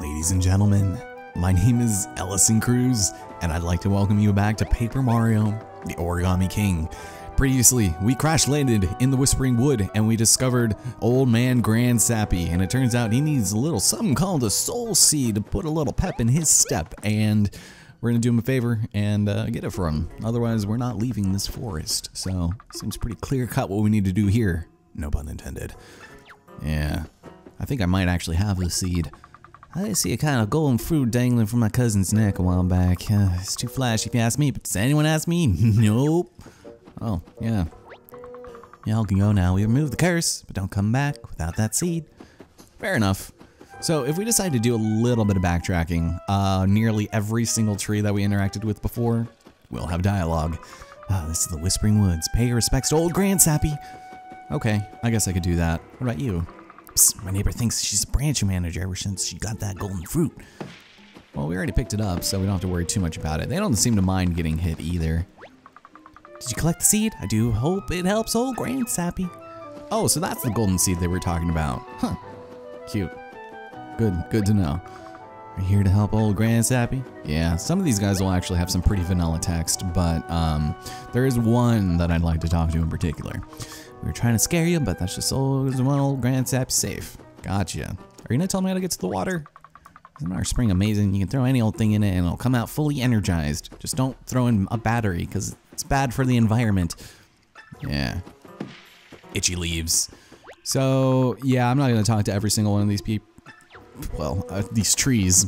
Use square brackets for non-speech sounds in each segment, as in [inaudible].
Ladies and gentlemen, my name is Elison Cruz, and I'd like to welcome you back to Paper Mario, the Origami King. Previously, we crash landed in the Whispering Wood and we discovered Old Man Grand Sappy, and it turns out he needs a little something called a Soul Seed to put a little pep in his step, and we're gonna do him a favor and uh, get it for him. Otherwise, we're not leaving this forest. So, seems pretty clear cut what we need to do here. No pun intended. Yeah, I think I might actually have the seed. I see a kind of golden fruit dangling from my cousin's neck a while back. Uh, it's too flashy if you ask me, but does anyone ask me? [laughs] nope. Oh, yeah. Y'all can go now. We removed the curse, but don't come back without that seed. Fair enough. So if we decide to do a little bit of backtracking, uh, nearly every single tree that we interacted with before will have dialogue. Ah, this is the Whispering Woods. Pay your respects to old Grand Sappy. Okay, I guess I could do that. What about you? Psst, my neighbor thinks she's a branch manager ever since she got that golden fruit. Well, we already picked it up, so we don't have to worry too much about it. They don't seem to mind getting hit either. Did you collect the seed? I do hope it helps old Grand Sappy. Oh, so that's the golden seed they were talking about. Huh. Cute. Good, good to know. Are you here to help old Grand Sappy? Yeah, some of these guys will actually have some pretty vanilla text, but um, there is one that I'd like to talk to in particular. We were trying to scare you, but that's just old, one old Grand Sappy safe. Gotcha. Are you gonna tell me how to get to the water? Isn't our spring amazing? You can throw any old thing in it and it'll come out fully energized. Just don't throw in a battery, because it's bad for the environment. Yeah. Itchy leaves. So, yeah, I'm not gonna talk to every single one of these people. Well, uh, these trees.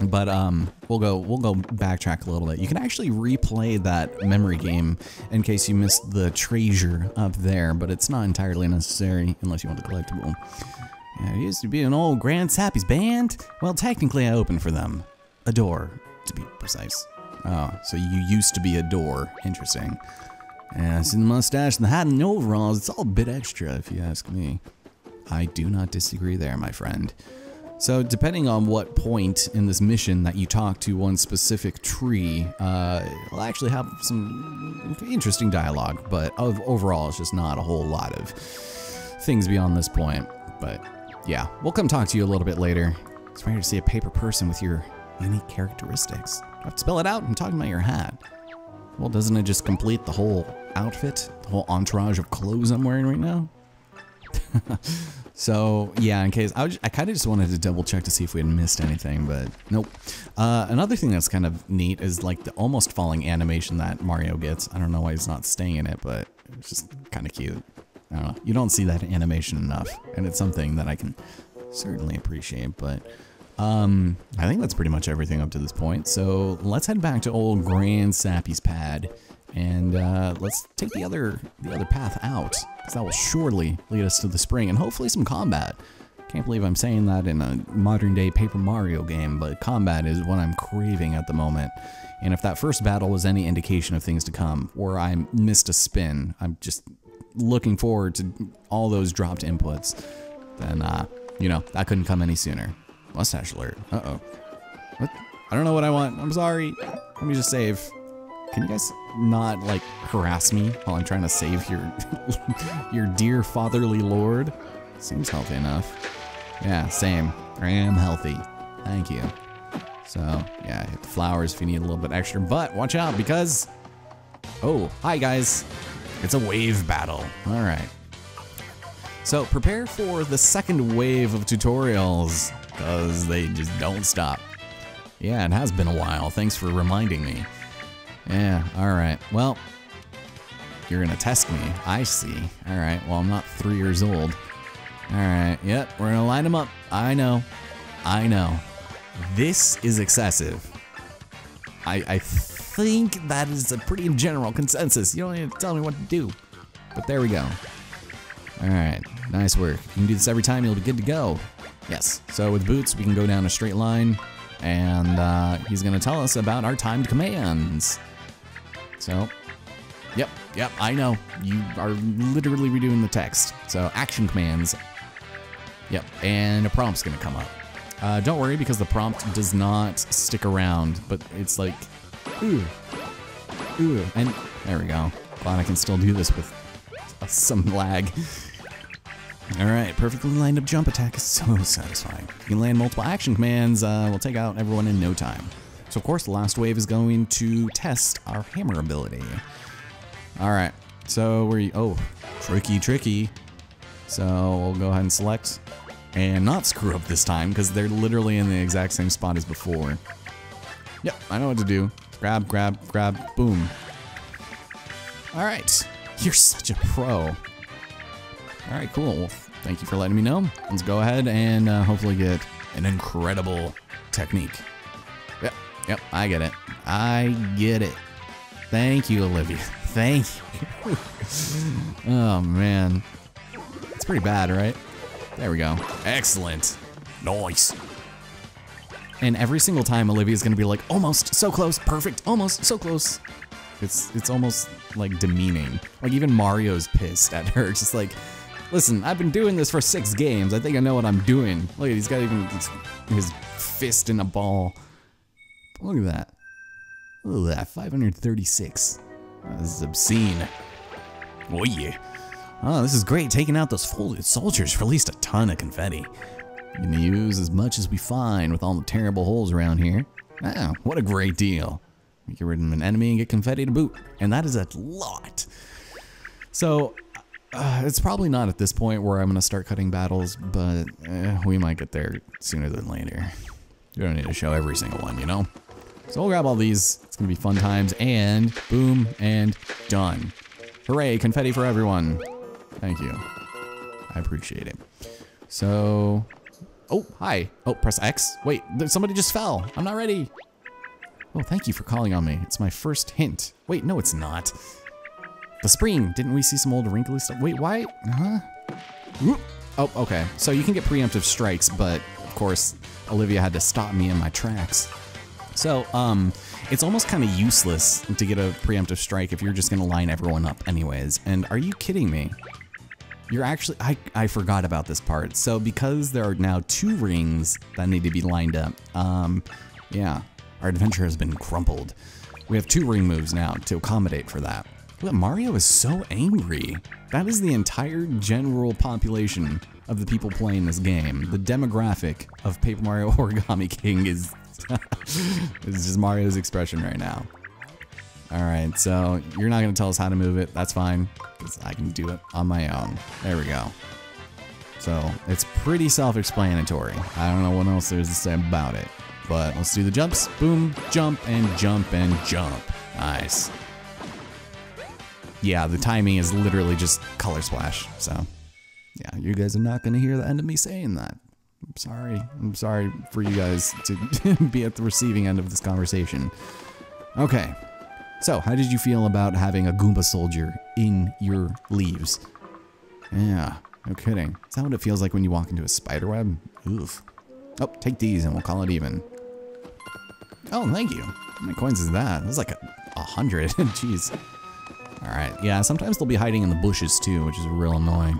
But um, we'll go we'll go backtrack a little bit. You can actually replay that memory game in case you missed the treasure up there, but it's not entirely necessary unless you want the collectible. Yeah, it used to be an old Grand Sappy's band. Well, technically, I opened for them. A door, to be precise. Oh, so you used to be a door. Interesting. Yeah, see the mustache and the hat and the overalls. It's all a bit extra, if you ask me. I do not disagree there, my friend. So depending on what point in this mission that you talk to one specific tree, uh, will actually have some interesting dialogue, but of, overall it's just not a whole lot of things beyond this point. But yeah, we'll come talk to you a little bit later. It's rare to see a paper person with your unique characteristics. Do I have to spell it out? I'm talking about your hat. Well, doesn't it just complete the whole outfit? The whole entourage of clothes I'm wearing right now? [laughs] so yeah, in case I, was, I kind of just wanted to double check to see if we had missed anything, but nope. Uh, another thing that's kind of neat is like the almost falling animation that Mario gets. I don't know why he's not staying in it, but it's just kind of cute. I don't know. You don't see that animation enough, and it's something that I can certainly appreciate. But um, I think that's pretty much everything up to this point. So let's head back to old Grand Sappy's pad and uh, let's take the other the other path out because that will surely lead us to the spring and hopefully some combat. Can't believe I'm saying that in a modern day Paper Mario game, but combat is what I'm craving at the moment. And if that first battle was any indication of things to come, or I missed a spin, I'm just looking forward to all those dropped inputs, then, uh, you know, that couldn't come any sooner. Mustache alert. Uh-oh. What? I don't know what I want. I'm sorry. Let me just save. Can you guys not like harass me while I'm trying to save your [laughs] your dear fatherly lord? Seems healthy enough. Yeah, same. I am healthy. Thank you. So yeah, hit the flowers if you need a little bit extra, but watch out because oh hi guys, it's a wave battle. All right. So prepare for the second wave of tutorials because they just don't stop. Yeah, it has been a while. Thanks for reminding me. Yeah, alright. Well, you're gonna test me. I see. Alright, well, I'm not three years old. Alright, yep, we're gonna line them up. I know. I know. This is excessive. I, I think that is a pretty general consensus. You don't need to tell me what to do. But there we go. Alright, nice work. You can do this every time, you'll be good to go. Yes, so with boots, we can go down a straight line, and uh, he's gonna tell us about our timed commands. So, yep, yep, I know. You are literally redoing the text. So, action commands. Yep, and a prompt's gonna come up. Uh, don't worry because the prompt does not stick around, but it's like, ooh, ooh, and there we go. Glad I can still do this with some lag. All right, perfectly lined up jump attack is so satisfying. You can land multiple action commands, uh, we'll take out everyone in no time. So of course the last wave is going to test our hammer ability. All right, so we're, oh, tricky, tricky. So we'll go ahead and select and not screw up this time because they're literally in the exact same spot as before. Yep, I know what to do. Grab, grab, grab, boom. All right, you're such a pro. All right, cool. Well, thank you for letting me know. Let's go ahead and uh, hopefully get an incredible technique. Yep, I get it. I get it. Thank you, Olivia. [laughs] Thank you. [laughs] oh, man. It's pretty bad, right? There we go. Excellent. Nice. And every single time Olivia's gonna be like, almost, so close, perfect, almost, so close. It's it's almost like demeaning. Like even Mario's pissed at her, [laughs] just like, listen, I've been doing this for six games. I think I know what I'm doing. Look, he's got even his fist in a ball. Look at that. Look at that, 536. This is obscene. Oh. Oh, this is great. Taking out those folded soldiers released a ton of confetti. You can use as much as we find with all the terrible holes around here. Wow, what a great deal. Get rid of an enemy and get confetti to boot. And that is a lot. So, uh, it's probably not at this point where I'm going to start cutting battles, but eh, we might get there sooner than later. You don't need to show every single one, you know? So we'll grab all these. It's to be fun times. And boom, and done. Hooray, confetti for everyone. Thank you. I appreciate it. So, oh, hi. Oh, press X. Wait, somebody just fell. I'm not ready. Oh, thank you for calling on me. It's my first hint. Wait, no, it's not. The spring. Didn't we see some old wrinkly stuff? Wait, why? Huh? Oh, okay. So you can get preemptive strikes, but of course, Olivia had to stop me in my tracks. So, um, it's almost kind of useless to get a preemptive strike if you're just going to line everyone up anyways. And are you kidding me? You're actually, I, I forgot about this part. So because there are now two rings that need to be lined up, um, yeah, our adventure has been crumpled. We have two ring moves now to accommodate for that. Look, Mario is so angry. That is the entire general population of the people playing this game. The demographic of Paper Mario [laughs] Origami King is, [laughs] is just Mario's expression right now. Alright, so you're not going to tell us how to move it. That's fine, because I can do it on my own. There we go. So, it's pretty self-explanatory. I don't know what else there's to say about it. But let's do the jumps. Boom, jump, and jump, and jump. Nice. Yeah, the timing is literally just color splash, so... Yeah, you guys are not going to hear the end of me saying that. I'm sorry. I'm sorry for you guys to [laughs] be at the receiving end of this conversation. Okay, so, how did you feel about having a Goomba soldier in your leaves? Yeah, no kidding. Is that what it feels like when you walk into a spider web? Oof. Oh, take these and we'll call it even. Oh, thank you. How many coins is that? That's like a, a hundred. [laughs] Jeez. Alright, yeah, sometimes they'll be hiding in the bushes too, which is real annoying.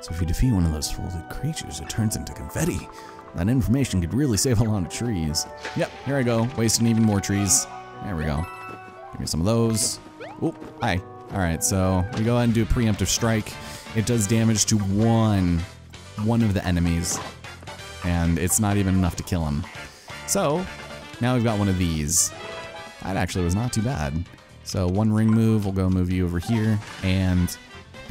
So if you defeat one of those folded creatures, it turns into confetti. That information could really save a lot of trees. Yep, here I go, wasting even more trees. There we go. Give me some of those. Oh, hi. All right, so we go ahead and do a preemptive strike. It does damage to one, one of the enemies, and it's not even enough to kill him. So now we've got one of these. That actually was not too bad. So one ring move, we'll go move you over here, and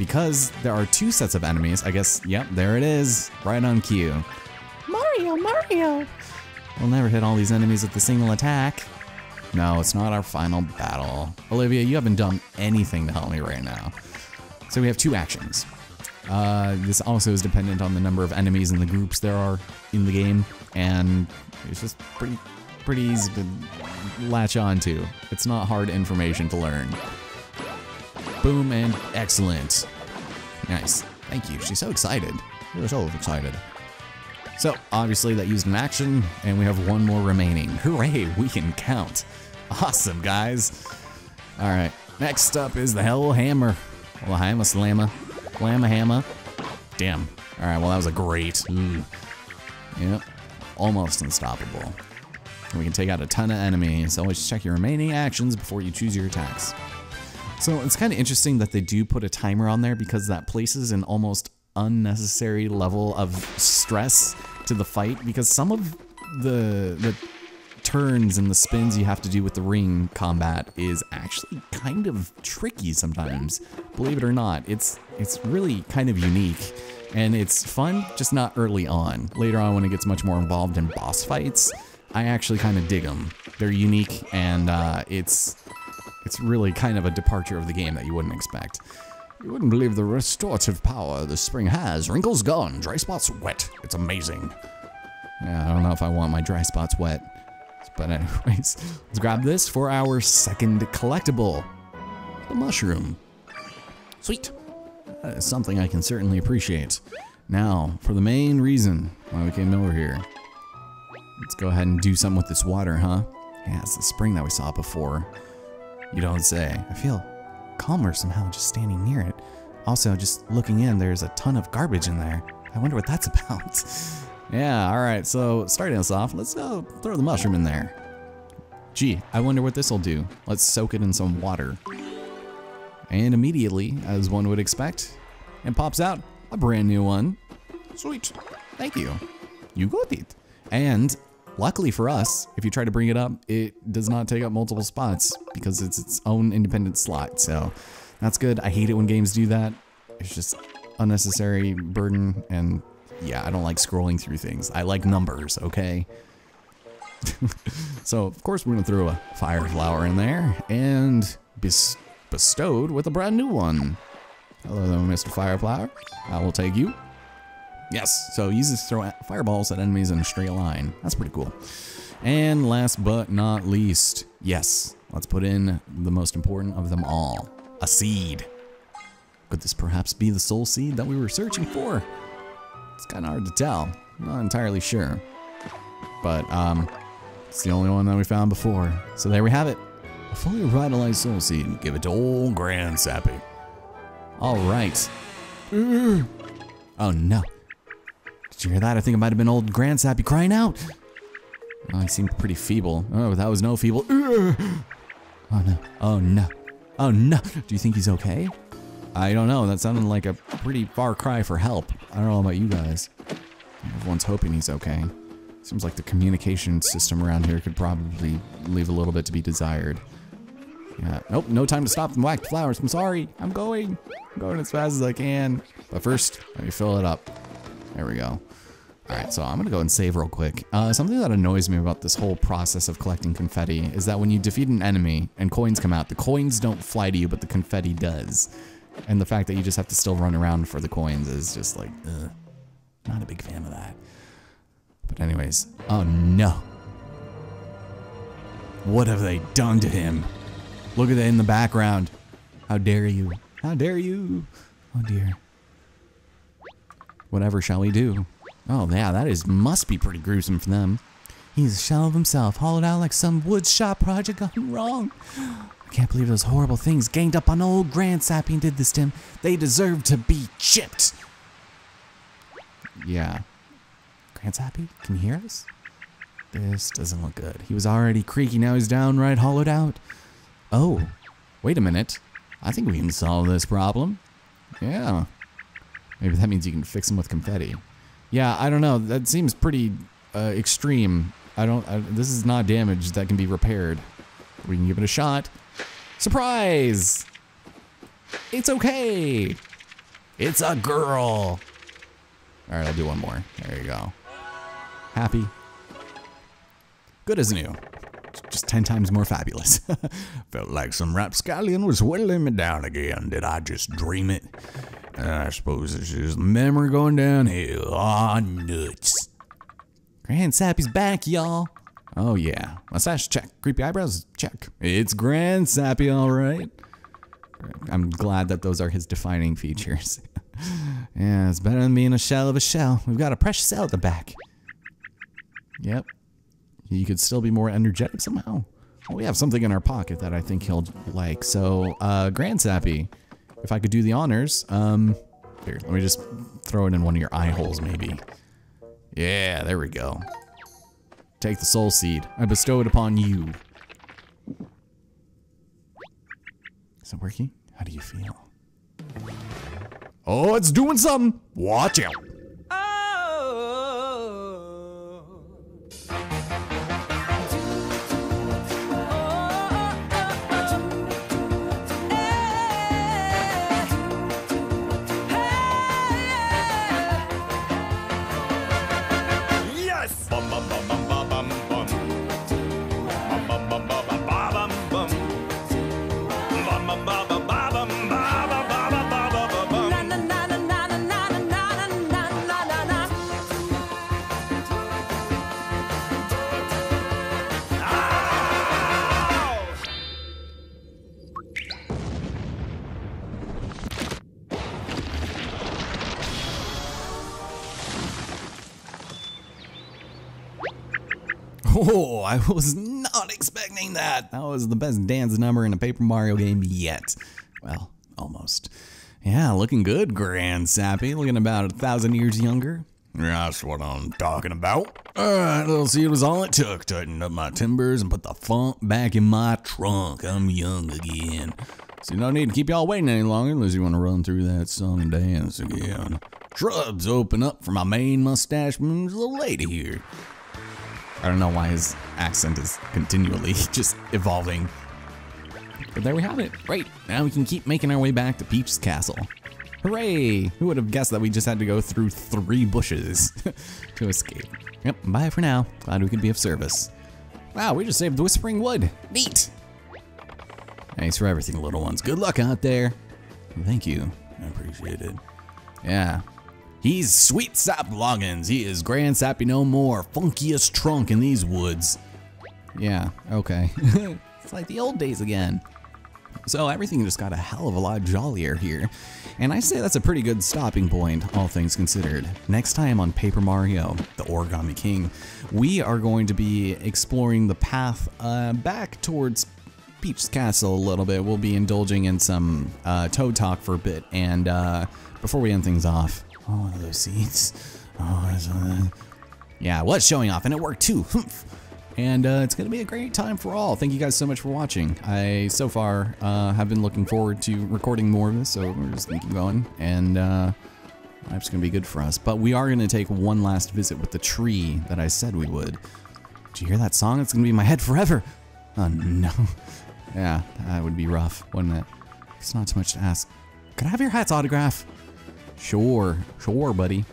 because there are two sets of enemies, I guess, yep, there it is, right on cue. Mario, Mario! We'll never hit all these enemies with a single attack. No, it's not our final battle. Olivia, you haven't done anything to help me right now. So we have two actions. Uh, this also is dependent on the number of enemies and the groups there are in the game, and it's just pretty, pretty easy to latch on to. It's not hard information to learn. Boom and excellent. Nice. Thank you. She's so excited. You're so excited. So, obviously that used an action, and we have one more remaining. Hooray, we can count. Awesome, guys. Alright, next up is the Hell Hammer. Well, Hammer Slammer. Slammer Hammer. Damn. Alright, well that was a great. Ooh. Yep. Almost unstoppable. We can take out a ton of enemies. Always check your remaining actions before you choose your attacks. So it's kind of interesting that they do put a timer on there because that places an almost unnecessary level of stress to the fight because some of the the turns and the spins you have to do with the ring combat is actually kind of tricky sometimes. Believe it or not, it's it's really kind of unique and it's fun, just not early on. Later on when it gets much more involved in boss fights, I actually kind of dig them. They're unique and uh, it's it's really kind of a departure of the game that you wouldn't expect. You wouldn't believe the restorative power the spring has. Wrinkles gone, dry spots wet. It's amazing. Yeah, I don't know if I want my dry spots wet. But anyways, [laughs] let's grab this for our second collectible. The mushroom. Sweet. That is something I can certainly appreciate. Now, for the main reason why we came over here. Let's go ahead and do something with this water, huh? Yeah, it's the spring that we saw before. You don't say. I feel calmer somehow just standing near it. Also, just looking in, there's a ton of garbage in there. I wonder what that's [laughs] about. yeah, alright, so starting us off, let's go throw the mushroom in there. Gee, I wonder what this will do. Let's soak it in some water. And immediately, as one would expect, it pops out a brand new one. Sweet. Thank you. You got it. And luckily for us, if you try to bring it up, it does not take up multiple spots because it's its own independent slot. So that's good. I hate it when games do that. It's just unnecessary burden and yeah, I don't like scrolling through things. I like numbers, okay? [laughs] so, of course, we're going to throw a fire flower in there and bes bestowed with a brand new one. Hello there, Mr. Fireflower. I will take you. Yes, so uses to throw fireballs at enemies in a straight line. That's pretty cool. And last but not least, yes, let's put in the most important of them all, a seed. Could this perhaps be the soul seed that we were searching for? It's kind of hard to tell. Not entirely sure. But, um, it's the only one that we found before. So there we have it. A fully revitalized soul seed. Give it to old Grand Sappy. All right. Oh no. Did you hear that? I think it might have been old Grand Sappy crying out. Oh, he seemed pretty feeble. Oh, that was no feeble. Oh no. Oh no. Oh no. Do you think he's okay? I don't know. That sounded like a pretty far cry for help. I don't know about you guys. Everyone's hoping he's okay. Seems like the communication system around here could probably leave a little bit to be desired. Yeah. Nope, no time to stop and whack flowers. I'm sorry. I'm going. I'm going as fast as I can. But first, let me fill it up. There we go. Alright, so I'm gonna go and save real quick. Uh, something that annoys me about this whole process of collecting confetti is that when you defeat an enemy and coins come out, the coins don't fly to you, but the confetti does. And the fact that you just have to still run around for the coins is just like, ugh. Not a big fan of that. But anyways, oh no. What have they done to him? Look at that in the background. How dare you? How dare you? Oh dear. Whatever shall we do? Oh yeah, that is must be pretty gruesome for them. He's a shell of himself, hollowed out like some wood shop project [laughs] gone wrong. I can't believe those horrible things ganged up on old Grand Sappy and did this to him. They deserve to be chipped. Yeah. Grand Sappy, can you hear us? This doesn't look good. He was already creaky, now he's downright hollowed out. Oh, wait a minute. I think we can solve this problem. Yeah. Maybe that means you can fix them with confetti. Yeah, I don't know. That seems pretty uh, extreme. I don't. I, this is not damage that can be repaired. We can give it a shot. Surprise! It's okay. It's a girl. All right, I'll do one more. There you go. Happy. Good as new. Just ten times more fabulous. [laughs] Felt like some rapscallion was whittling me down again. Did I just dream it? I suppose it's just memory going downhill. Aw, oh, nuts. Grand Sappy's back, y'all. Oh, yeah. Mustache, check. Creepy eyebrows, check. It's Grand Sappy, all right. I'm glad that those are his defining features. [laughs] yeah, it's better than being a shell of a shell. We've got a precious cell at the back. Yep. You could still be more energetic somehow. Well, we have something in our pocket that I think he'll like. So, uh, Grand Sappy, if I could do the honors, um, here, let me just throw it in one of your eye holes, maybe. Yeah, there we go. Take the soul seed. I bestow it upon you. Is it working? How do you feel? Oh, it's doing something. Watch out. Oh, I was not expecting that. That was the best dance number in a Paper Mario game yet. Well, almost. Yeah, looking good, Grand Sappy. Looking about a thousand years younger. That's what I'm talking about. Alright, little see, it was all it took. Tighten up my timbers and put the funk back in my trunk. I'm young again. So no need to keep y'all waiting any longer unless you want to run through that song and dance again. Shrubs open up for my main mustache little lady here. I don't know why his accent is continually [laughs] just evolving. But there we have it. Great. Now we can keep making our way back to Peach's castle. Hooray! Who would have guessed that we just had to go through three bushes [laughs] to escape? Yep, bye for now. Glad we could be of service. Wow, we just saved the Whispering Wood. Neat! Thanks for everything, little ones. Good luck out there. Thank you. I appreciate it. Yeah. He's Sweet Sap Loggins. He is Grand Sappy no more. Funkiest trunk in these woods. Yeah, okay. [laughs] it's like the old days again. So everything just got a hell of a lot jollier here. And I say that's a pretty good stopping point, all things considered. Next time on Paper Mario, the Origami King, we are going to be exploring the path uh, back towards Peach's Castle a little bit. We'll be indulging in some uh, Toad Talk for a bit. And uh, before we end things off, oh, one of those seats. Oh. Yeah, was showing off, and it worked too. And uh, it's going to be a great time for all. Thank you guys so much for watching. I, so far, uh, have been looking forward to recording more of this, so we're just going to keep going. And uh, life's going to be good for us. But we are going to take one last visit with the tree that I said we would. Did you hear that song? It's going to be in my head forever. Oh, no. [laughs] Yeah, that would be rough, wouldn't it? It's not too much to ask. Could I have your hat's autograph? Sure, sure, buddy.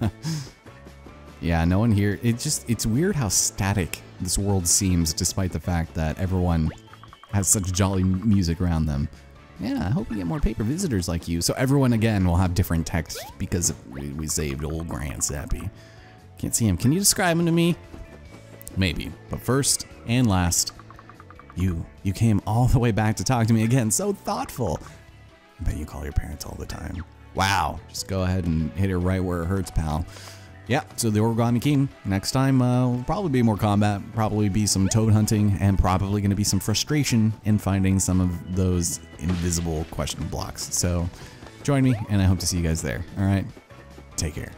[laughs] yeah, no one here. It just, it's weird how static this world seems despite the fact that everyone has such jolly music around them. Yeah, I hope we get more paper visitors like you. So everyone, again, will have different text because we saved old Grand Sappy. Can't see him. Can you describe him to me? Maybe. But first and last, you. You came all the way back to talk to me again. So thoughtful. I bet you call your parents all the time. Wow. Just go ahead and hit her right where it hurts, pal. Yeah, so the Origami King. Next time, uh, will probably be more combat, probably be some toad hunting, and probably going to be some frustration in finding some of those invisible question blocks. So join me, and I hope to see you guys there. All right, take care.